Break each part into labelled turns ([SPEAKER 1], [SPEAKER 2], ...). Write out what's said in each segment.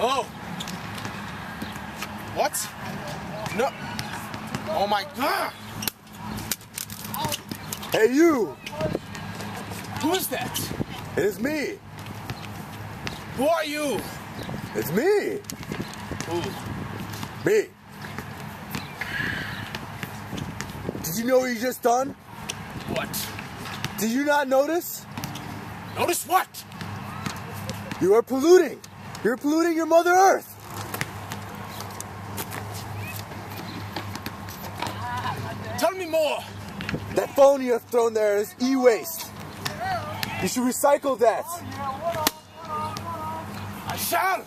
[SPEAKER 1] Oh. What? No. Oh my god.
[SPEAKER 2] Hey, you!
[SPEAKER 1] Who is that?
[SPEAKER 2] It is me!
[SPEAKER 1] Who are you?
[SPEAKER 2] It's me!
[SPEAKER 1] Who?
[SPEAKER 2] Me! Did you know what you just done?
[SPEAKER 1] What?
[SPEAKER 2] Did you not notice?
[SPEAKER 1] Notice what?
[SPEAKER 2] You are polluting! You're polluting your Mother Earth!
[SPEAKER 1] Tell me more.
[SPEAKER 2] That phone you have thrown there is e-waste. You should recycle that.
[SPEAKER 1] I shall.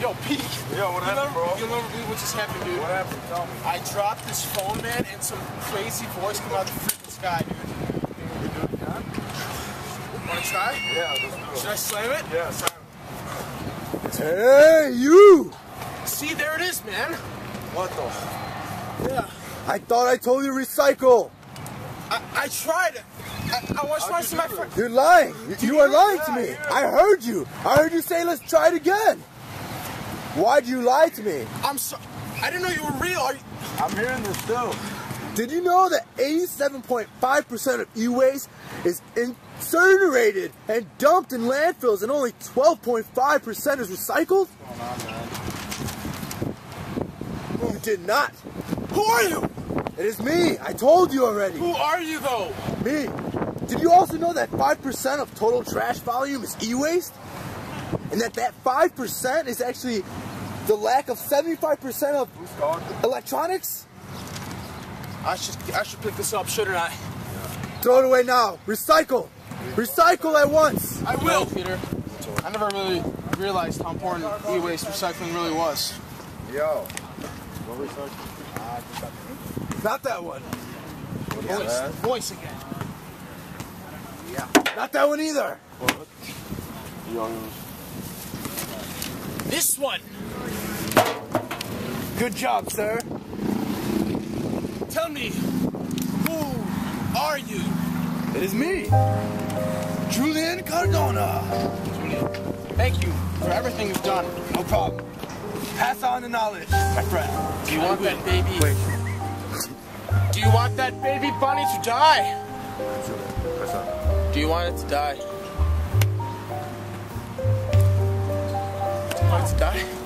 [SPEAKER 1] Yo, Pete.
[SPEAKER 3] Yo, what happened, bro?
[SPEAKER 1] You'll never believe what just happened, dude.
[SPEAKER 3] What happened? Tell me.
[SPEAKER 1] I dropped this phone, man, and some crazy voice came out of the freaking sky, dude. Wanna try?
[SPEAKER 3] Yeah, let's do
[SPEAKER 1] Should. I slam it?
[SPEAKER 3] Yeah, Simon.
[SPEAKER 2] Hey, you!
[SPEAKER 1] See, there it is, man.
[SPEAKER 3] What the?
[SPEAKER 1] Yeah.
[SPEAKER 2] I thought I told you recycle.
[SPEAKER 1] I, I tried it. I, I was trying to my
[SPEAKER 3] do
[SPEAKER 1] friend.
[SPEAKER 2] You're lying. You, you are lying to me.
[SPEAKER 3] yeah.
[SPEAKER 2] I heard you. I heard you say, let's try it again. Why'd you lie to me?
[SPEAKER 1] I'm so. I didn't know you were real. Are you,
[SPEAKER 3] I'm hearing this too.
[SPEAKER 2] Did you know that 87.5% of e-waste is incinerated and dumped in landfills and only 12.5% is recycled? On, You did not.
[SPEAKER 1] who are you?
[SPEAKER 2] It is me. I told you already.
[SPEAKER 1] Who are you, though?
[SPEAKER 2] Me. Did you also know that 5% of total trash volume is e-waste? And that that 5% is actually the lack of 75% of electronics?
[SPEAKER 1] I should. I should pick this up, shouldn't I?
[SPEAKER 2] Throw it away now. Recycle. Recycle at once.
[SPEAKER 1] I will, Peter. I never really realized how important e-waste recycling really was.
[SPEAKER 3] Yo. What we talking?
[SPEAKER 2] Not that one.
[SPEAKER 1] Voice, voice again. Yeah.
[SPEAKER 2] Not that one either.
[SPEAKER 1] This one.
[SPEAKER 2] Good job, sir.
[SPEAKER 1] Tell me, who are you?
[SPEAKER 2] It is me. Julian Cardona.
[SPEAKER 1] Julian. Thank you for everything you've done.
[SPEAKER 2] No problem. Pass on the knowledge, my friend.
[SPEAKER 1] Do you want that baby?
[SPEAKER 2] Wait.
[SPEAKER 1] Do you want that baby bunny to die? Do you want it to die? Do you want it to die?